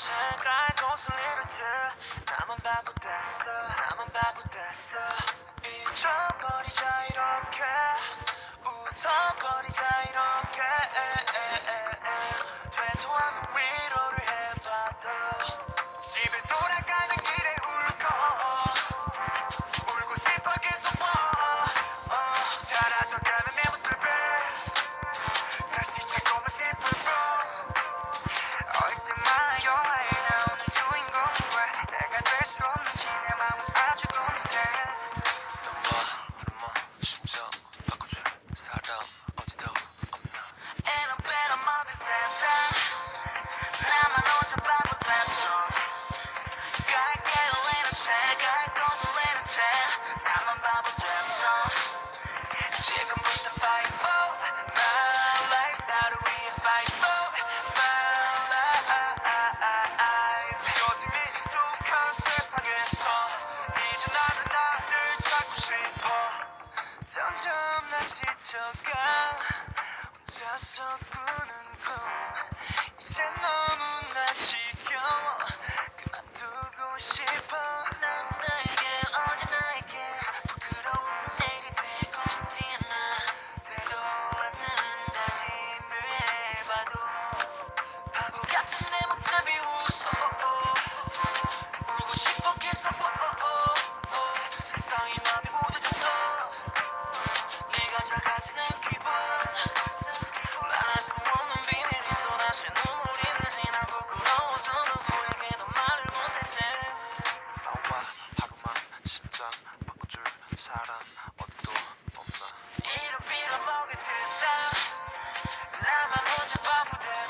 제발 고슬리는 줄 나만 바보 됐어. 나만 바보 미쳐가. 혼자서 꾸는 꿈. 이제 너무나 지겨워. 그만두고 싶어. 난 나에게 어제 나에게 부끄러운 내일이 되고 싶지 않아 되도 않는 다짐을 해봐도 바보 같은 내 모습이 웃어 울고 싶어 계속. 어, 어, 어, 세상이 나를 사람 옷도 없나? 이런 빌어먹은 세상. 나만 혼자 바보 돼